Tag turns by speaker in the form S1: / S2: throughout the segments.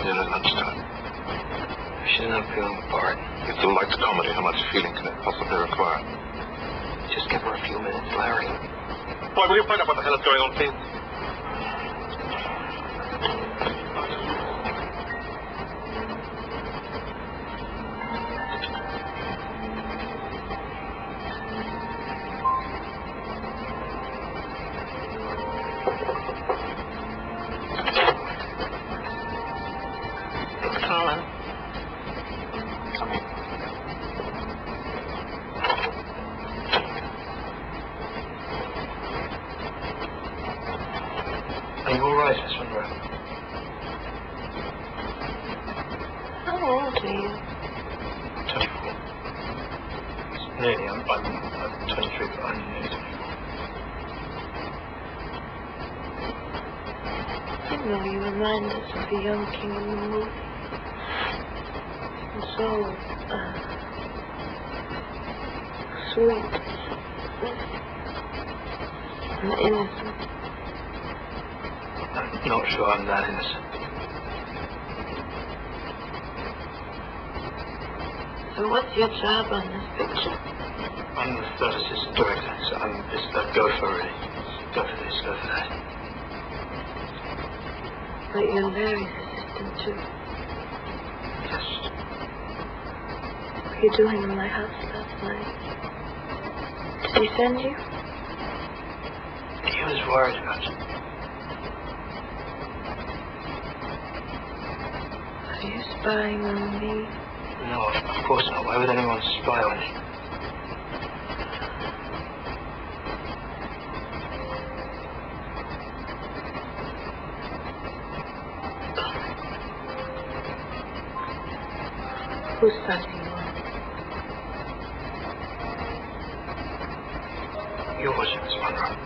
S1: In at lunchtime.
S2: She's not feeling the part.
S1: It's a light comedy. How much feeling can it possibly require?
S2: Just give her a few minutes, Larry.
S1: Boy, will you find out what the hell is going on, please?
S2: It's Colin. Are you all right, Miss Monroe?
S3: How old are you?
S2: 24. It's nearly. I'm, I'm, I'm 23, but I'm nearly 24.
S3: You know, you remind us of the young king in the so, sweet. And innocent.
S2: I'm not sure I'm that innocent.
S3: So what's your job on this picture?
S2: I'm the third assistant director, so I'm just a gopher, really. Go for this, go for that.
S3: But you're Larry's assistant, too.
S2: Yes.
S3: What were you doing in my house last night? Did he send you?
S2: He was worried about you.
S3: Are you spying on me?
S2: No, of course not. Why would anyone spy on you?
S3: Whose side are you on?
S2: Yours, Miss Monroe.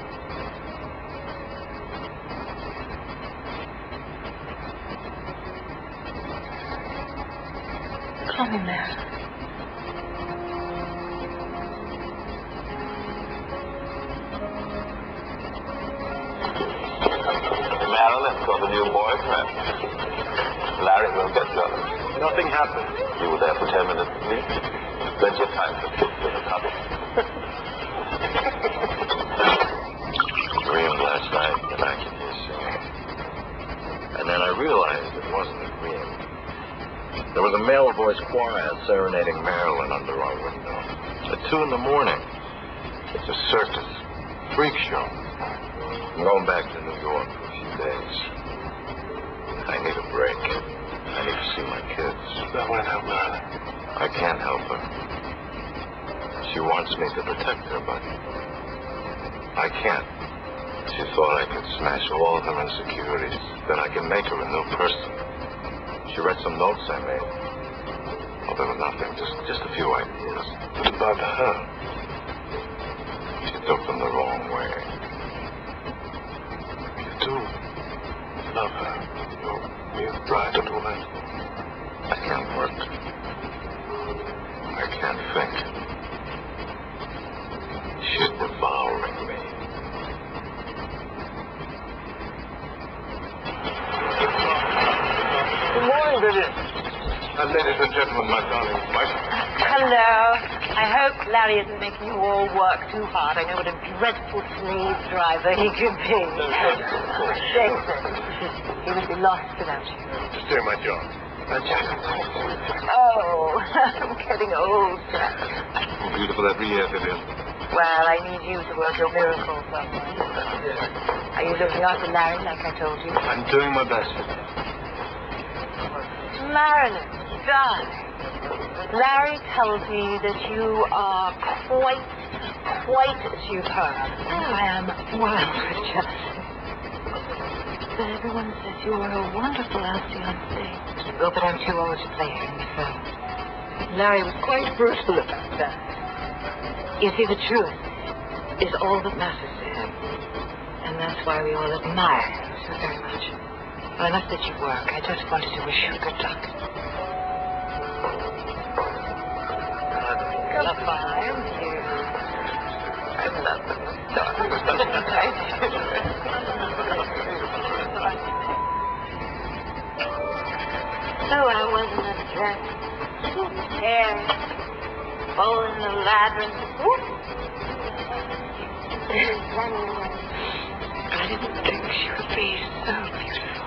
S3: Call me Mary.
S1: Marilyn got a new boyfriend. Larry will get jealous.
S2: Nothing happened.
S1: You were there for ten minutes at least. Plenty of time to fix the trouble. Dreamed last night that I could hear singing. And then I realized it wasn't a dream. There was a male voice choir serenading Marilyn under our window. At two in the morning. It's a circus. Freak show. I'm going back to New York for a few days. I need a break. I need to see my kids. That help. I can't help her. She wants me to protect her, but I can't. She thought I could smash all of her insecurities, then I can make her a new person. She read some notes I made. Oh, they were nothing, just just a few ideas. What about her? She took them the wrong way. You do love her. You're, you're that. I can't work. I can't think. She's devouring me.
S2: Good morning, Vivien.
S1: Uh, ladies and gentlemen, my darling wife.
S4: Hello. I hope Larry isn't making you all work too hard. I know what a dreadful slave driver he can be. Jason, he would be lost without you.
S1: Just doing my job.
S2: Jack.
S4: Oh, I'm getting old.
S1: More beautiful every year, Vivien.
S4: Well, I need you to work your miracle somewhere. Are you looking after Larry like I told you?
S2: I'm doing my best.
S4: Marilyn, darling. Larry tells me that you are quite, quite superb. I am wild with jealousy.
S3: But everyone says you are a wonderful Elsie on.
S4: But I'm too old to play her in the film. Larry was quite brutal about that. You see, the truth is all that matters to him. And that's why we all admire him so very much. Well, I must let you work. I just wanted to wish you good luck. Goodbye, you. I love them. stairs, following the labyrinth. I didn't think she would be so beautiful.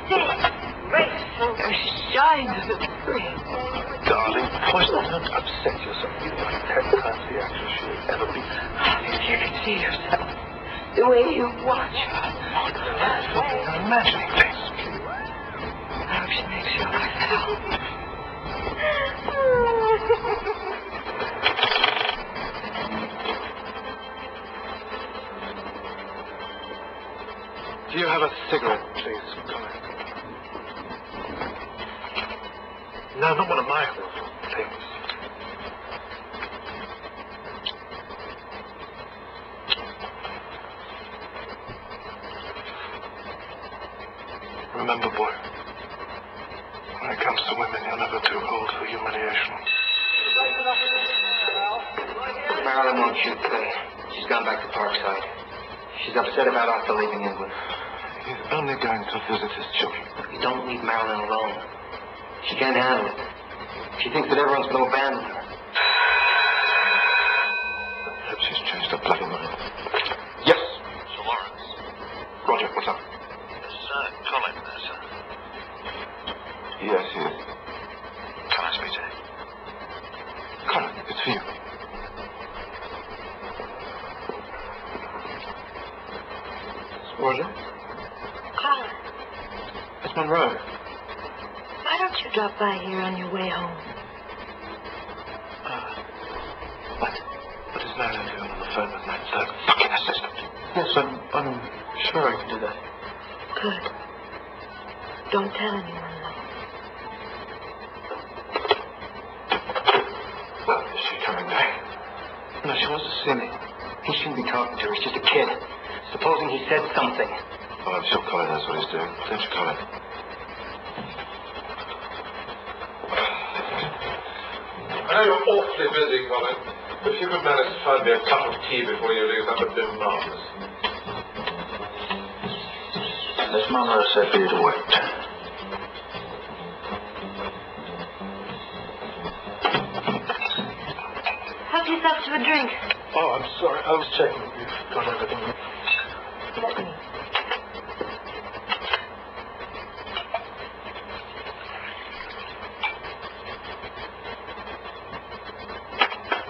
S4: Graceful. So shines of the spring.
S2: Darling, please don't upset yourself. You are ten times the actress you will ever be.
S4: If you could see yourself, the way you watch her.
S2: That's what you're imagining things.
S4: I hope she makes you like hell.
S2: Do you have a cigarette, please, Colin? No, not one of my things. Remember, boy, when it comes to women, you're never too old for humiliation.
S5: Marilyn won't shoot today. She's gone back to Parkside. She's upset about Arthur leaving England.
S2: He's only going to visit his children.
S5: You don't leave Marilyn alone. She can't handle it. She thinks that everyone's going to abandon her.
S2: Perhaps she's changed her bloody mind. Yes,
S1: Sir Laurence,
S2: Roger, what's up?
S1: is uh, Colin there, sir?
S2: Yes, he is.
S1: Can I speak to him?
S2: Colin, it's for you. Roger?
S4: Colin,
S2: It's Monroe.
S4: why don't you drop by here on your way home?
S2: Uh, what? What is Marilyn doing on the phone with my third fucking assistant? Yes, I'm, I'm sure I can do that.
S4: Good. Don't tell anyone, though.
S2: Well, is she coming back? No, she wants to see me.
S5: He shouldn't be talking to her. He's just a kid. Supposing he said something.
S2: Well, I'm sure Colin knows what he's doing. Don't you, Colin?
S6: I know you're awfully busy, Colin, but if you could manage to find me a cup of tea before you leave, that would be marvelous.
S1: Miss Monroe said you to wait.
S4: Help yourself to a drink.
S2: Oh, I'm sorry. I was checking if you've got everything.
S4: Let me.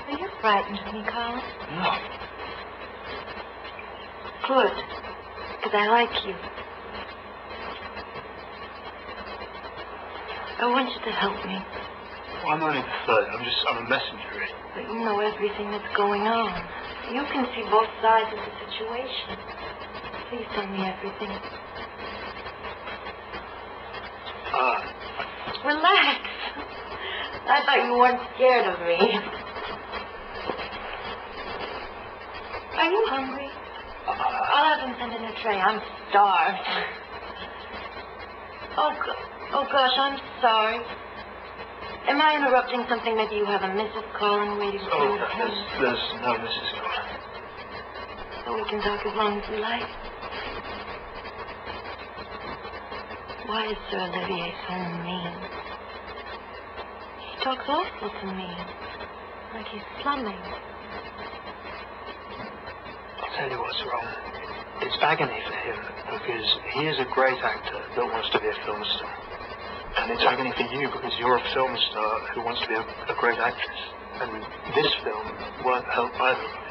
S4: Are you frightened of me, Colin?
S2: No.
S4: Good. Because I like you. I want you to help me.
S2: Well, I'm only the third. I'm just, I'm a messenger, really.
S4: But you know everything that's going on. You can see both sides of the situation. Please tell me everything.
S2: Ah,
S4: Relax. I thought you weren't scared of me. Are you hungry? I'll have them send in a tray. I'm starved. Oh, oh gosh, I'm sorry. Am I interrupting something? Maybe you have a Mrs. Colin waiting for
S2: oh,
S4: you at
S2: there's, there's no Mrs. Colin.
S4: So we can talk as long as we like. Why is Sir Olivier so mean? He talks awful to me. Like he's slumming.
S2: I'll tell you what's wrong. It's agony for him because he is a great actor that wants to be a film star. And it's agony for you because you're a film star who wants to be a, a great actress. And this film won't help either of you.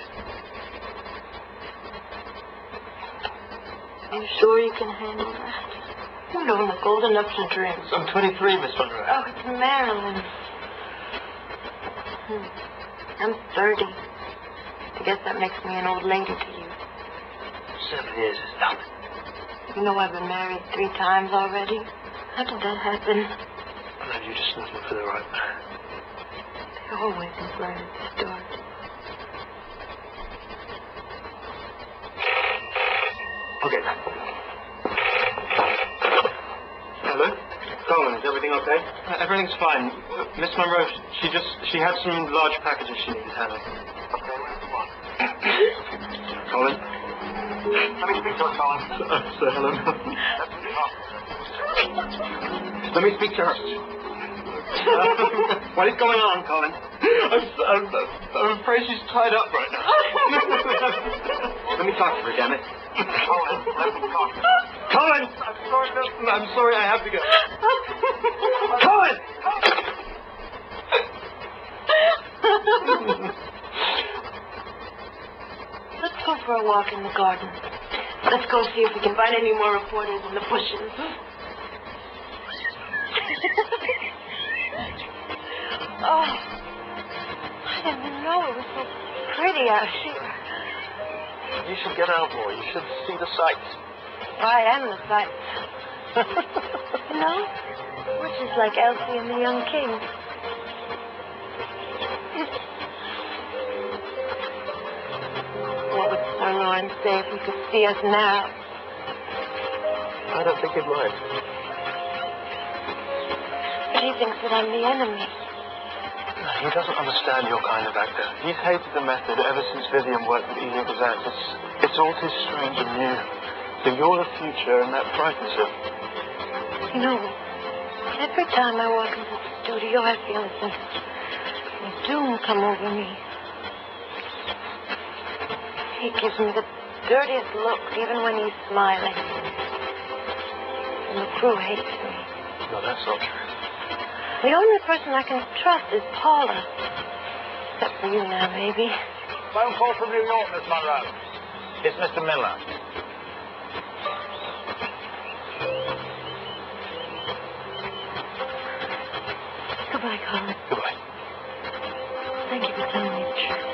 S4: Are you sure you can handle that? You don't look old enough to drink.
S2: I'm 23, Miss Monroe.
S4: Oh, it's Marilyn. Hmm. I'm 30. I guess that makes me an old lady to you.
S2: Seven years is nothing.
S4: You know I've been married three times already. How did that happen?
S2: And you're just looking for the right man.
S4: They always look right at the start.
S2: Okay. Hello?
S5: Colin, is everything okay?
S2: Uh, everything's fine. Uh, Miss Monroe, she just, she had some large packages she needed handling. Colin?
S5: Let me speak to her, Colin.
S2: Uh, so, hello.
S5: Let me speak to her.
S2: what is going on, Colin? I'm, I'm, I'm afraid she's tied up right now.
S5: Let me talk to her, damn it.
S2: Colin, let me talk. Colin! I'm sorry, Nelson. I'm sorry, I have to go. Colin!
S4: Let's go for a walk in the garden. Let's go see if we can find any more reporters in the bushes. Oh, it was so pretty uh, out here.
S2: You should get out more. You should see the sights.
S4: I am the sights. you know, which is like Elsie and the young king. what would Sir Laurence say if he could see us now?
S2: I don't think he'd mind.
S4: But he thinks that I'm the enemy.
S2: He doesn't understand your kind of actor. He's hated the method ever since Vivien worked with Elia Kazan. It's, it's all too strange and new. So you're the future, and that frightens him.
S4: Know, every time I walk into the studio, I feel a sense of doom come over me. He gives me the dirtiest look, even when he's smiling. And the crew hates me.
S2: No, that's not true.
S4: The only person I can trust is Paula. Except for you now, maybe.
S1: Phone call from New York, Miss Monroe. It's Mr. Miller.
S4: Goodbye, Colin.
S2: Goodbye.
S4: Thank you for telling me the truth.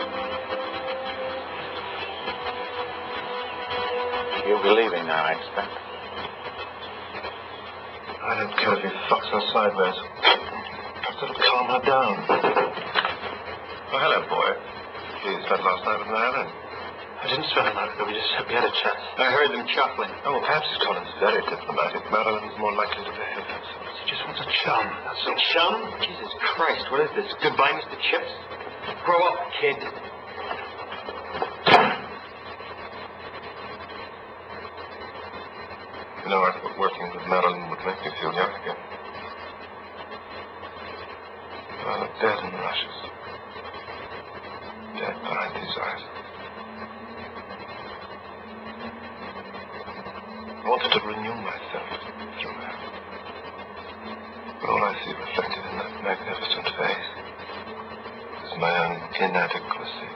S1: You'll be leaving now, I expect.
S2: I don't care if he fucks us sideways. It'll calm her down.
S1: Oh, hello, boy. You spent last night with Marilyn.
S2: I didn't spend the night with her. We just we had a chat.
S5: I heard them chuckling.
S2: Oh, perhaps Colin's very diplomatic. Marilyn's more likely to behave themselves. She just wants a chum. That's all.
S5: Chum? Jesus Christ, what is this? Goodbye, Mr. Chips? Grow up, kid.
S2: You know, I thought working with Marilyn would make me feel young again. Well, dead in the ashes. Dead these eyes. I wanted to renew myself through her. But all I see reflected in that magnificent face is my own inadequacy.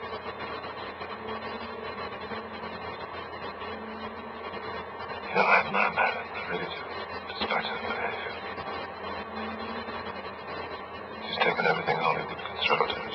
S2: You know, I admire Marilyn, I really do, Taken everything Hollywood can throw at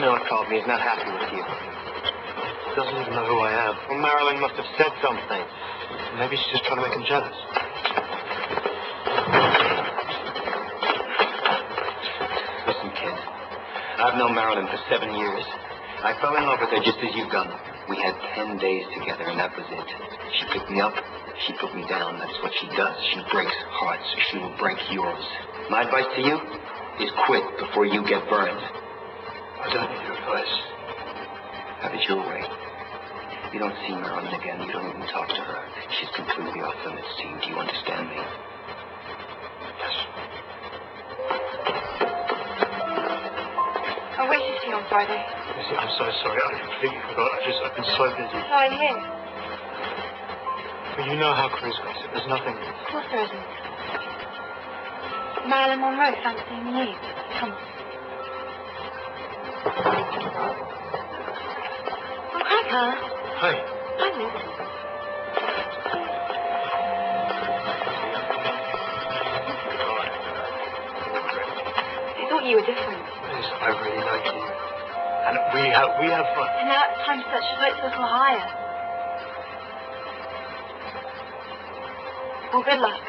S5: Miller called me. He's not happy with you.
S2: He Doesn't even know who I am.
S5: Well, Marilyn must have said something.
S2: Maybe she's just trying to make him jealous.
S5: Listen, kid. I've known Marilyn for seven years. I fell in love with her just as you've done. We had ten days together, and that was it. She picked me up, she put me down. That's what she does. She breaks hearts. She will break yours. My advice to you is quit before you get burned.
S2: I don't need your advice.
S5: Have it your way. You don't see Marilyn again. You don't even talk to her. She's completely off limits to you. Do you understand me?
S2: Yes.
S4: Oh, where is she on Friday?
S2: Lizzie, I'm so sorry. I completely forgot. I just, I've been so busy.
S4: Oh, I'm here.
S2: But you know how Chris got it. There's nothing.
S4: Of course there isn't. Marilyn Monroe fancying you. Come on. Oh, hi, Carl.
S2: Hi.
S4: Hi, Liz. I thought you were different.
S2: Yes, I really like you. And we have, we have fun.
S4: And now it's time to set floats a little higher. Well, good luck.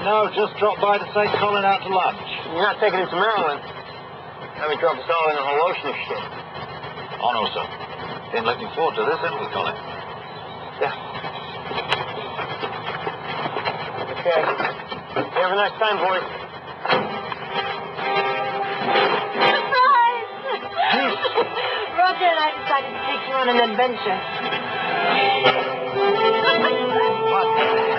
S7: No, just dropped by to say Colin out to lunch.
S8: You're not taking him to Marilyn. Let me drop us all in a whole ocean of shit.
S7: Oh, no, sir. Been looking forward to this, haven't we, Colin?
S8: Yeah. Okay. You have a nice time, boys.
S4: Surprise! Roger and I decided to take you on an adventure.
S7: What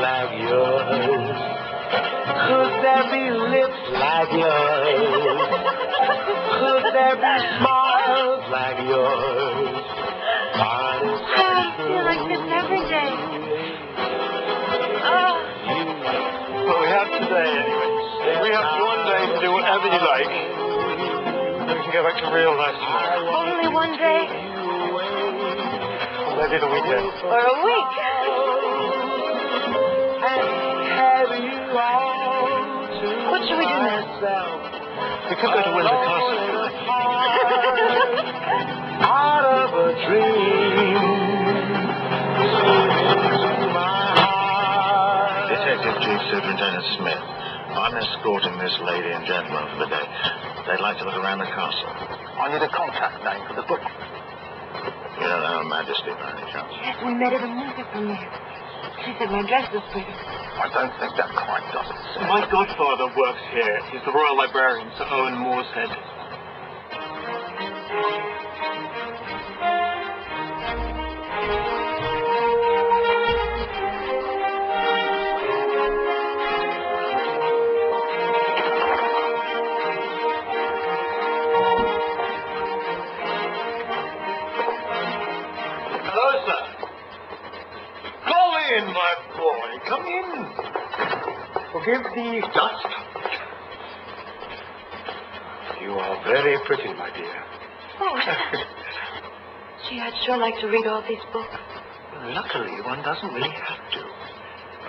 S7: like yours? Could there be lips like yours? Could there be smiles like yours?
S4: I feel like this every day. Oh,
S2: Well, we have today, anyway. We have one day to do whatever you like. Then we can go back to real life tomorrow.
S4: only one day
S2: maybe the weekend.
S4: or a week. What should we do now?
S2: We could go to Windsor Castle.
S7: Out of a dream. Detective Chief Superintendent Smith. I'm escorting this lady and gentleman for the day. They'd like to look around the castle.
S8: I need a contact name for the book.
S7: You don't know Her Majesty by any chance?
S4: Yes, we met at a music premiere. She said my dress was pretty.
S8: I don't think that quite does it.
S2: My godfather works here. He's the Royal Librarian, Sir Owen
S7: Morshead. In, my boy. Come in. Forgive the dust.
S2: You are very pretty, my dear.
S4: Oh, gee, I'd sure like to read all these books.
S7: Luckily, one doesn't really have to.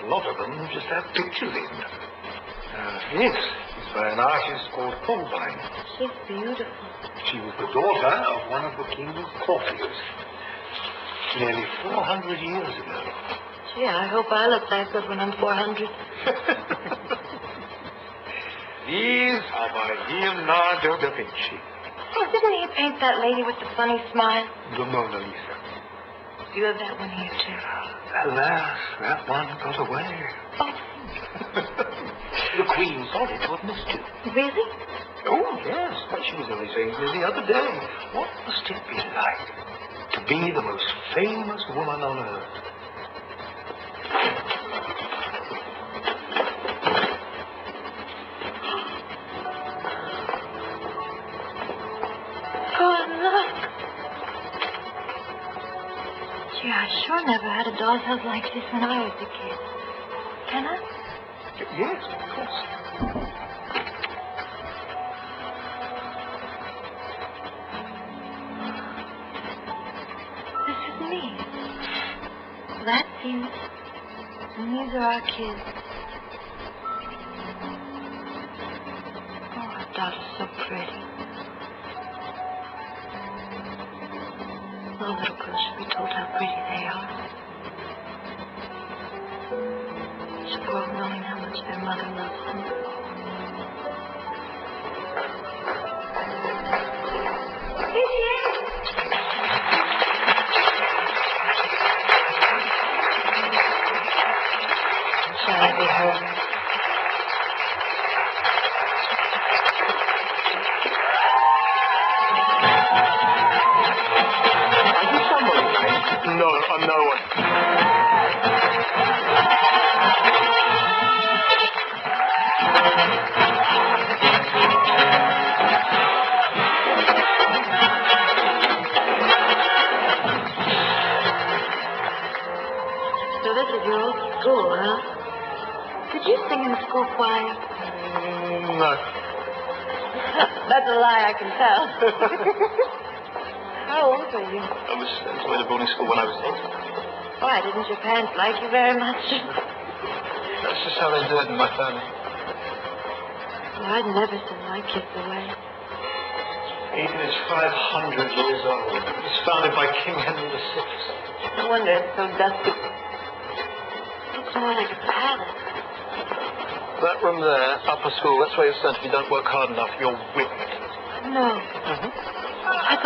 S7: A lot of them just have pictures in.
S2: Uh, yes, it's by an artist called Holbein.
S4: She's beautiful.
S2: She was the daughter of one of the king's courtiers. Nearly 400 years ago.
S4: Gee, I hope I look that good when I'm 400.
S2: These are by Leonardo da Vinci,
S4: Oh, didn't he paint that lady with the funny smile?
S2: the Mona Lisa.
S4: You have that one here, too.
S2: Alas, that one got away.
S4: Oh,
S2: The Queen it to have missed you.
S4: really?
S2: Oh, yes, but she was only saying to me the other day, what must it be like to be the most famous woman on earth?
S4: Never had a doll's house like this when I was a kid. Can I?
S2: Yes, of course.
S4: This is me. That's you. And these are our kids. Oh, our daughter's so pretty. Be told how pretty they are. Should grow up knowing how much their mother loves them. Shall I be?
S2: No, I'm no one.
S4: So this is your old school, huh? Did you sing in the school choir?
S2: Mm, no.
S4: That's a lie, I can tell. How old are you?
S2: I was sent away to boarding school when I was eight.
S4: Why, didn't your parents like you very much?
S2: That's just how they do it in my family.
S4: Well, I'd never send my kids away.
S2: Eton is 500 years old. It was founded by King Henry VI.
S4: No wonder it's so dusty. It's more like a palace.
S2: That room there, upper school, that's where you're sent if you don't work hard enough. You're whipped.
S4: No.
S2: Mm-hmm. That's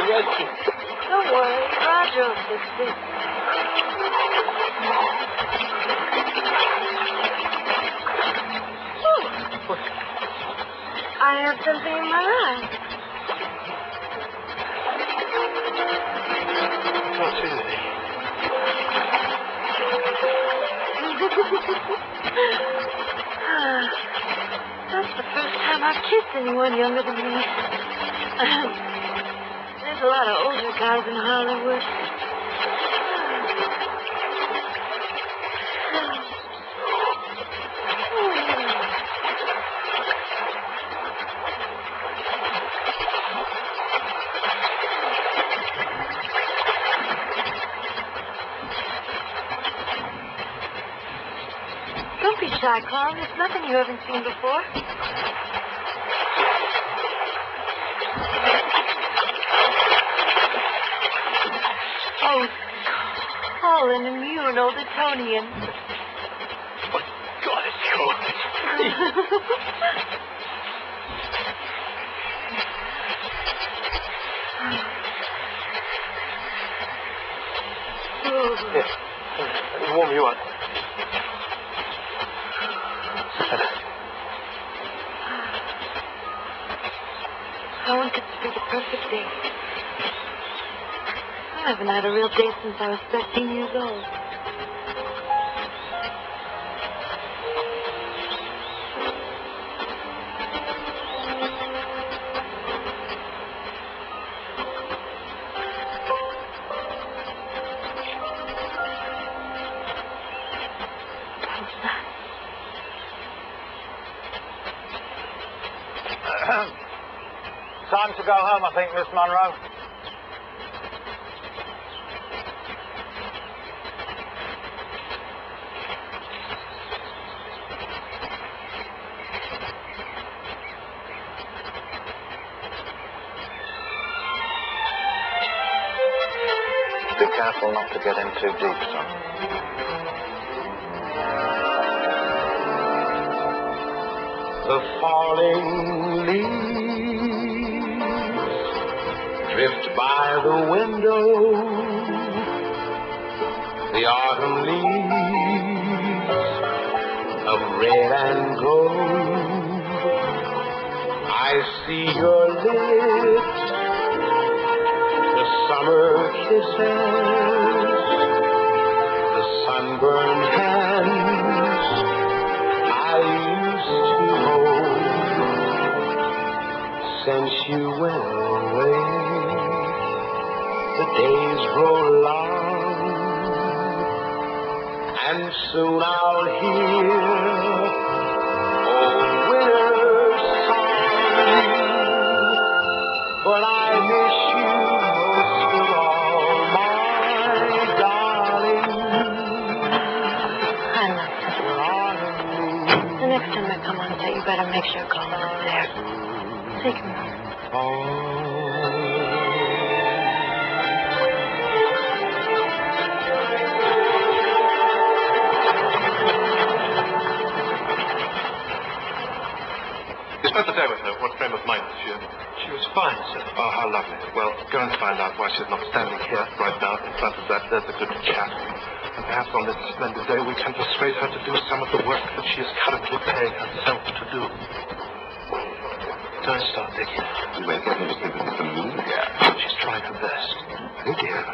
S2: already.
S4: Don't worry, Roger will fix it. I have something in my eye.
S2: What's it?
S4: That's the first time I've kissed anyone younger than me. There's a lot of older guys in Hollywood. Shy, Carl. There's nothing you haven't seen before. Oh, Colin and you and old Etonian.
S2: My God, it's cold. Here, let me warm you up.
S4: I want it to be day. I haven't had a real date since I was 13 years old.
S8: Think, Miss Monroe.
S1: Be careful not to get in too deep, son.
S7: the falling leaves drift by the window. The autumn leaves of red and gold. I see your lips, the summer kisses, the sunburned hands I used to hold since you went away. Days grow long, and soon I'll hear old winter's song. But I miss you most of all, my darling.
S4: I love you. The next time I come on set, you better make sure Colin is there. Take him
S6: spent the day with her. What frame of mind was she in?
S2: She was fine, sir.
S6: Oh, how lovely. Well, go and find out why she's not standing here right now in front of that. There's a good chat. And perhaps on this splendid day we can persuade her to do some of the work that she is currently paying herself to do.
S2: Don't start, Dick.
S5: You went in with the moon.
S2: She's trying her best.
S5: Oh dear.